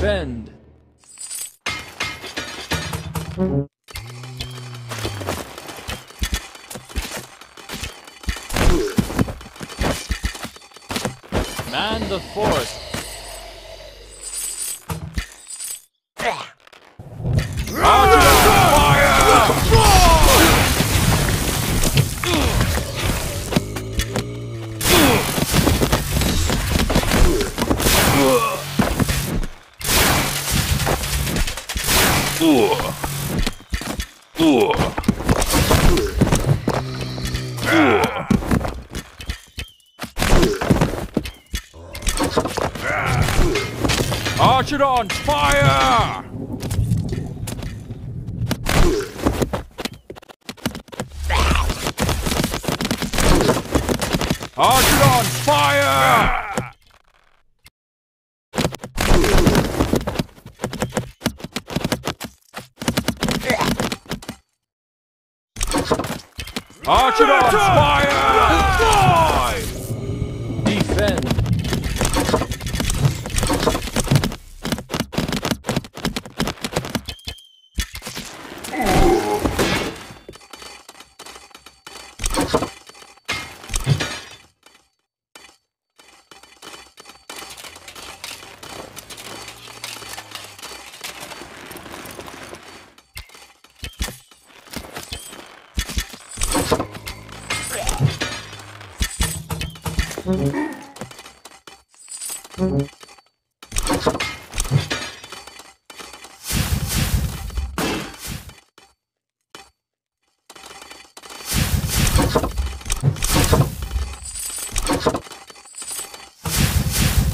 defend. Man the fort. Defend. Man the fort. Archidons, fire! Archidons, fire! Archidons, fire!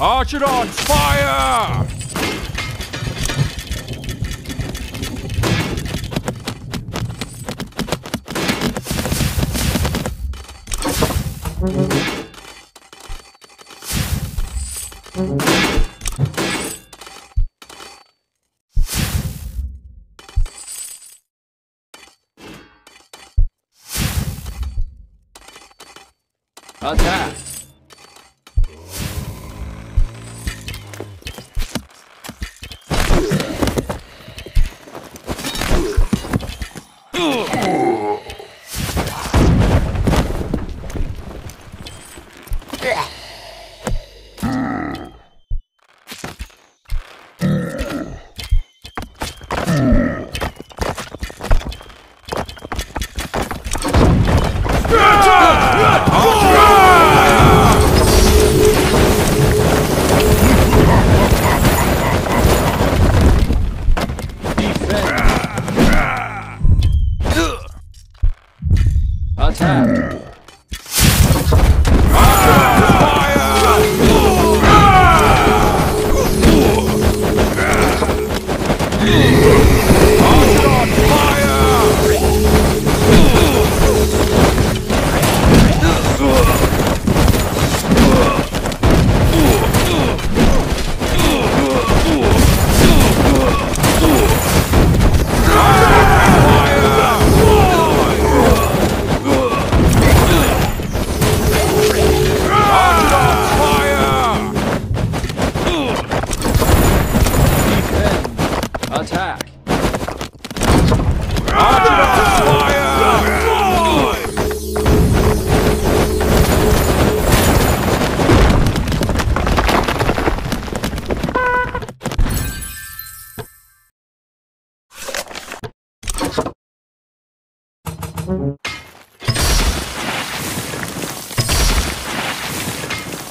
Archidons, fire! Attack! Attack!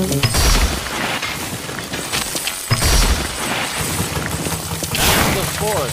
Now the fourth.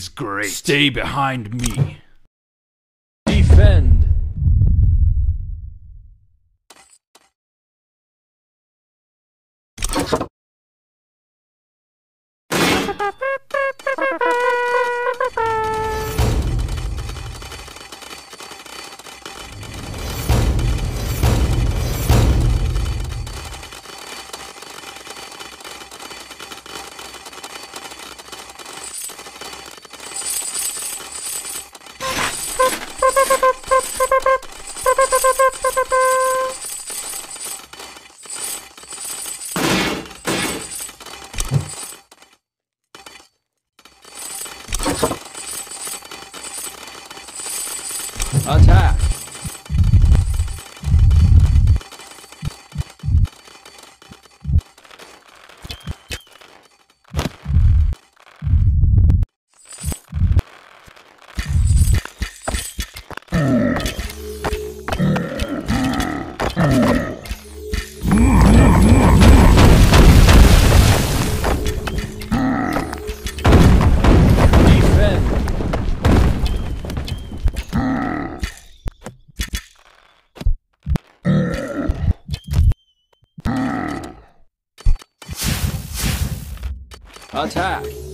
Is great. Stay behind me. Defend. Attack. Defend. Attack.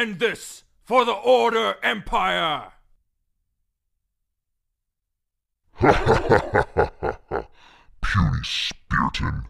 End this for the Order Empire. Puny Spearton.